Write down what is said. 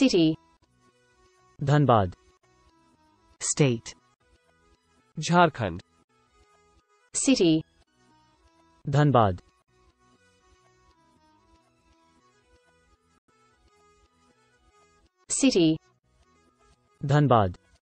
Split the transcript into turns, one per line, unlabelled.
city
Dhanbad
state,
Jharkhand
city
Dhanbad
city
Dhanbad